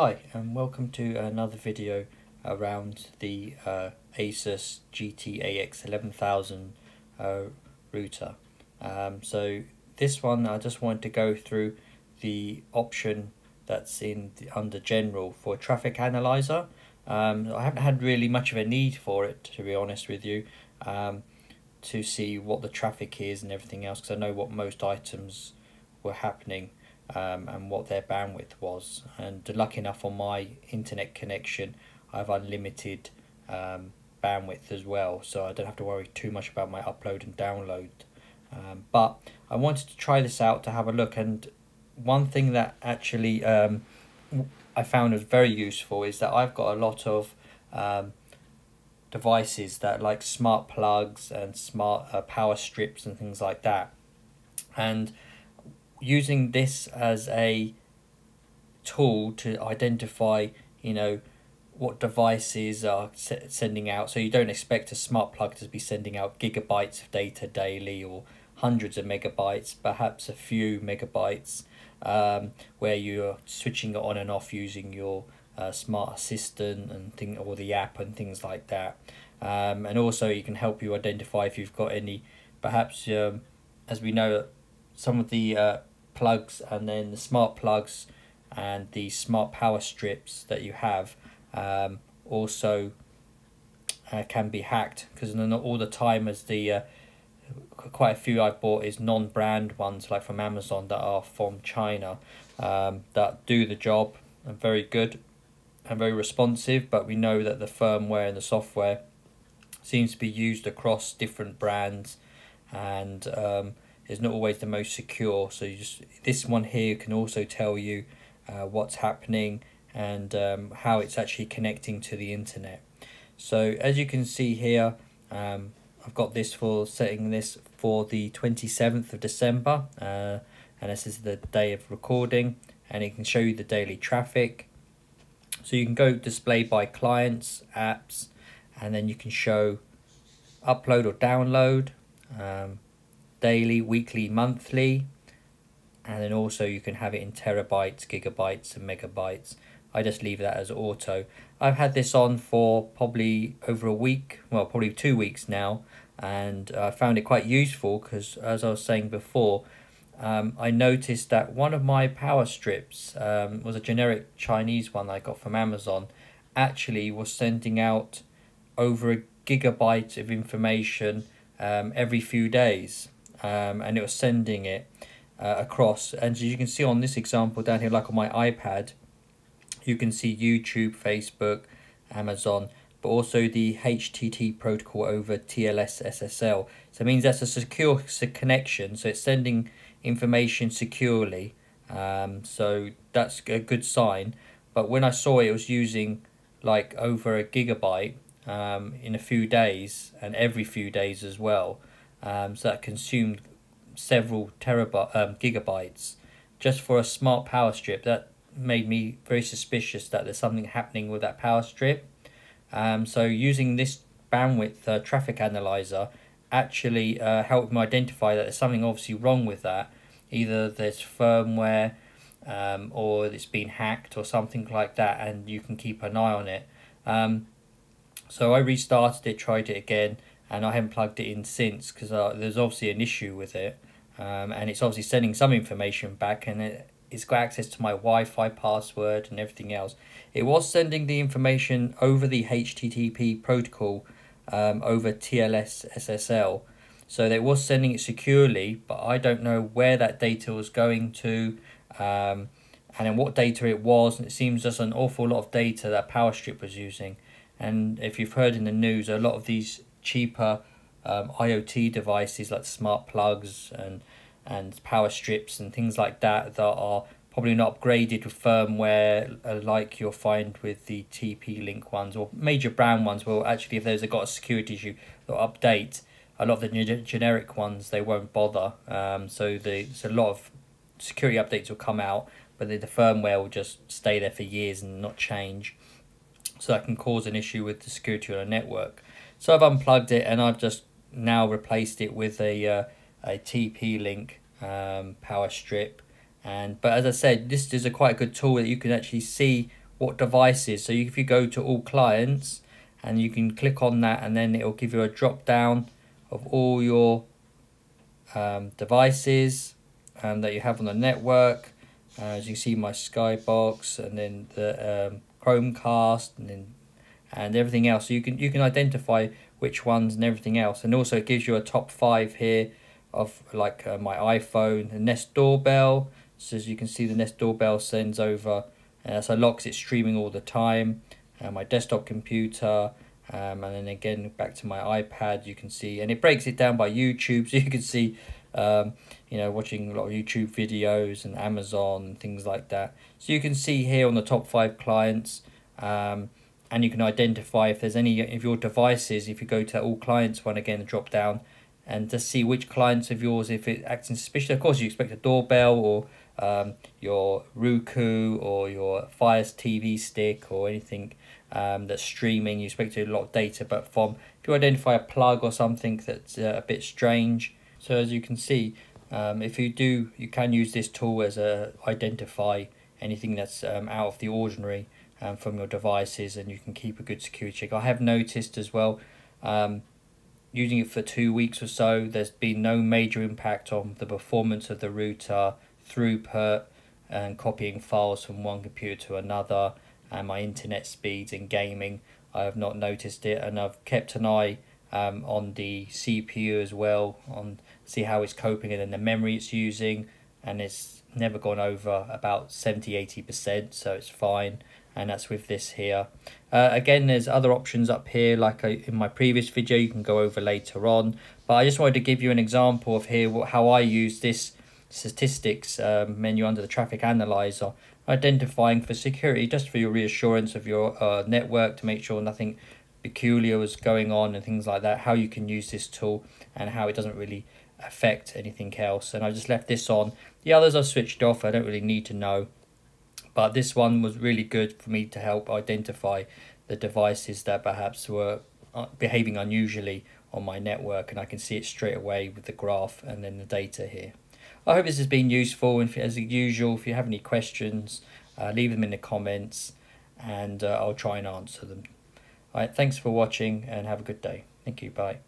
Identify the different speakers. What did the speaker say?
Speaker 1: Hi and welcome to another video around the uh, Asus GT-AX 11000 uh, router. Um, so this one I just wanted to go through the option that's in the, under general for traffic analyzer. Um, I haven't had really much of a need for it to be honest with you um, to see what the traffic is and everything else because I know what most items were happening um, and what their bandwidth was. And lucky enough on my internet connection, I have unlimited um, bandwidth as well, so I don't have to worry too much about my upload and download. Um, but I wanted to try this out to have a look, and one thing that actually um, I found was very useful is that I've got a lot of um, devices that like smart plugs and smart uh, power strips and things like that. And using this as a tool to identify, you know, what devices are sending out. So you don't expect a smart plug to be sending out gigabytes of data daily or hundreds of megabytes, perhaps a few megabytes, um, where you're switching it on and off using your uh, smart assistant and thing or the app and things like that. Um, and also you can help you identify if you've got any, perhaps um, as we know, some of the uh, plugs and then the smart plugs and the smart power strips that you have um, also uh, can be hacked. Because not all the time as the uh, quite a few I've bought is non-brand ones like from Amazon that are from China um, that do the job and very good and very responsive but we know that the firmware and the software seems to be used across different brands and um, is not always the most secure. So you just this one here can also tell you uh, what's happening and um, how it's actually connecting to the internet. So as you can see here, um, I've got this for setting this for the 27th of December uh, and this is the day of recording and it can show you the daily traffic. So you can go display by clients, apps, and then you can show upload or download. Um, daily, weekly, monthly, and then also you can have it in terabytes, gigabytes, and megabytes. I just leave that as auto. I've had this on for probably over a week, well, probably two weeks now, and I found it quite useful because, as I was saying before, um, I noticed that one of my power strips um, was a generic Chinese one I got from Amazon, actually was sending out over a gigabyte of information um, every few days um, and it was sending it uh, across. And as you can see on this example down here, like on my iPad, you can see YouTube, Facebook, Amazon, but also the HTTP protocol over TLS SSL. So it means that's a secure connection, so it's sending information securely. Um, so that's a good sign. But when I saw it, it was using like over a gigabyte um, in a few days and every few days as well um, so that consumed several terabyte um, gigabytes just for a smart power strip. That made me very suspicious that there's something happening with that power strip. Um, so using this bandwidth uh, traffic analyzer actually uh, helped me identify that there's something obviously wrong with that. Either there's firmware um, or it's been hacked or something like that and you can keep an eye on it. Um, so I restarted it, tried it again, and I haven't plugged it in since because uh, there's obviously an issue with it um, and it's obviously sending some information back and it, it's got access to my Wi-Fi password and everything else. It was sending the information over the HTTP protocol um, over TLS SSL so it was sending it securely but I don't know where that data was going to um, and then what data it was and it seems just an awful lot of data that PowerStrip was using and if you've heard in the news a lot of these cheaper um, IoT devices like smart plugs and and power strips and things like that that are probably not upgraded with firmware uh, like you'll find with the TP Link ones or major brand ones. Well, actually, if those have got a security issue, they'll update. A lot of the generic ones they won't bother. Um, so the so a lot of security updates will come out, but the, the firmware will just stay there for years and not change. So that can cause an issue with the security on a network. So I've unplugged it and I've just now replaced it with a, uh, a TP-Link um, power strip. And But as I said, this is a quite good tool that you can actually see what devices. So if you go to all clients and you can click on that and then it'll give you a drop down of all your um, devices um, that you have on the network. Uh, as you see my Skybox and then the um, Chromecast and then and everything else. So you can you can identify which ones and everything else. And also it gives you a top five here of like uh, my iPhone, the Nest doorbell. So as you can see the Nest doorbell sends over, uh, so locks it streaming all the time. Uh, my desktop computer, um, and then again back to my iPad you can see and it breaks it down by YouTube so you can see um, you know watching a lot of YouTube videos and Amazon and things like that so you can see here on the top five clients um, and you can identify if there's any of your devices if you go to all clients one again drop down and to see which clients of yours if it acts suspicious of course you expect a doorbell or um, your Roku or your Fire TV stick or anything um, that's streaming. You expect a lot of data, but from if you identify a plug or something that's uh, a bit strange. So as you can see, um, if you do, you can use this tool as a identify anything that's um, out of the ordinary um, from your devices, and you can keep a good security check. I have noticed as well. Um, using it for two weeks or so, there's been no major impact on the performance of the router, throughput, and copying files from one computer to another and my internet speeds in gaming. I have not noticed it, and I've kept an eye um, on the CPU as well, on see how it's coping and then the memory it's using, and it's never gone over about 70 80%, so it's fine. And that's with this here. Uh, again, there's other options up here, like I, in my previous video, you can go over later on. But I just wanted to give you an example of here how I use this statistics um, menu under the traffic analyzer identifying for security, just for your reassurance of your uh, network to make sure nothing peculiar was going on and things like that, how you can use this tool and how it doesn't really affect anything else. And I just left this on. The others I've switched off, I don't really need to know. But this one was really good for me to help identify the devices that perhaps were uh, behaving unusually on my network and I can see it straight away with the graph and then the data here. I hope this has been useful. And as usual, if you have any questions, uh, leave them in the comments and uh, I'll try and answer them. All right, thanks for watching and have a good day. Thank you. Bye.